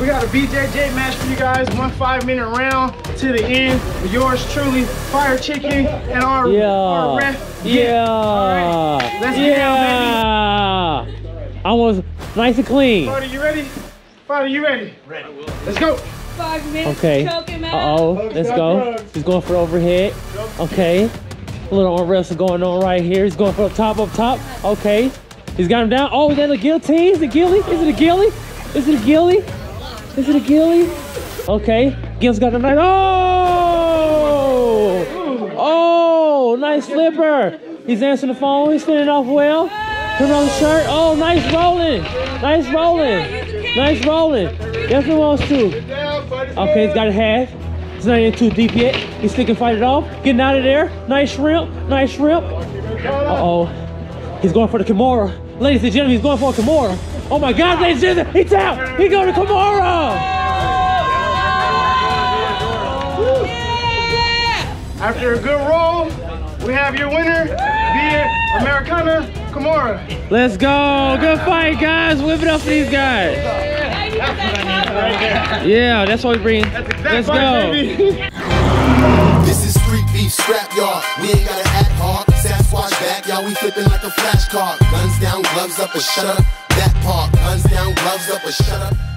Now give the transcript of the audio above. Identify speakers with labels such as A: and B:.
A: We got a BJJ match for you guys. One five minute round to the end. Yours truly, Firechicken, and our,
B: Yeah.
A: our ref.
B: Yeah.
A: All right. Let's get down, baby.
B: yeah. Almost nice and clean.
A: Father, you ready? Father, you ready? Ready. Let's go.
C: Five minutes.
B: Okay.
C: Choke him
B: Uh
C: out.
B: oh.
A: Folks
B: Let's
A: got
B: go.
A: drugs.
B: He's going for the overhead. Okay. A little arm wrestle going on right here. He's going for the top up top. Okay. He's got him down. Oh, is that a guillotine? Is it a gilly? Is it a gilly? Is it a gilly? Is it a gilly? Okay. Gil's got the knife. Oh! Oh, nice flipper. He's answering the phone. He's spinning off well. Turn on the shirt. Oh, nice rolling. Nice rolling. Nice rolling. Definitely wants to. Okay, he's got a half. He's not in too deep yet. He's can fight it off. Getting out of there. Nice shrimp. Nice shrimp. Uh-oh. He's going for the Kimura. Ladies and gentlemen, he's going for a Kimura. Oh my God, ladies and gentlemen, he's out. He going to Kimura.
A: After a good roll, we have your winner, be it Americana Kimura.
B: Let's go. Good fight, guys. Whip it up for these guys. Yeah, that's what we bring. Let's go.
D: This is street beef scrap back, y'all. We flipping like a flashcard. Guns down, gloves up, or shut up. That part. Guns down, gloves up, or shut up.